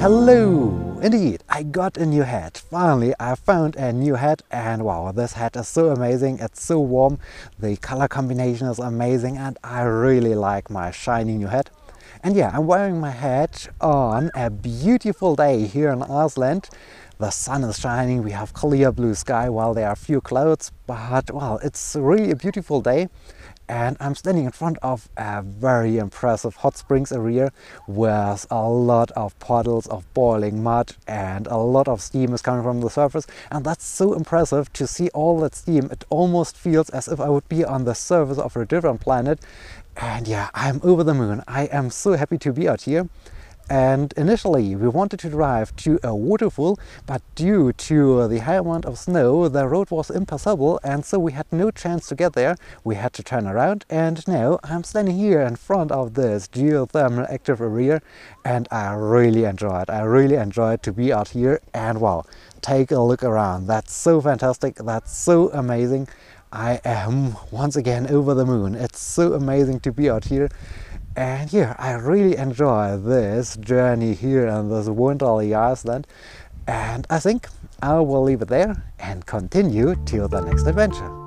Hello! Indeed, I got a new hat. Finally, I found a new hat and wow, this hat is so amazing. It's so warm. The color combination is amazing and I really like my shiny new hat. And yeah, I'm wearing my hat on a beautiful day here in Iceland. The sun is shining, we have clear blue sky while there are few clouds, but well, it's really a beautiful day and I'm standing in front of a very impressive hot springs area with a lot of puddles of boiling mud and a lot of steam is coming from the surface. And that's so impressive to see all that steam. It almost feels as if I would be on the surface of a different planet. And yeah I'm over the moon. I am so happy to be out here and initially we wanted to drive to a waterfall but due to the high amount of snow the road was impassable and so we had no chance to get there. We had to turn around and now I'm standing here in front of this geothermal active area and I really enjoy it. I really enjoyed to be out here and wow take a look around. That's so fantastic. That's so amazing. I am once again over the moon. It's so amazing to be out here and yeah, I really enjoy this journey here in this wonderly Iceland. And I think I will leave it there and continue till the next adventure.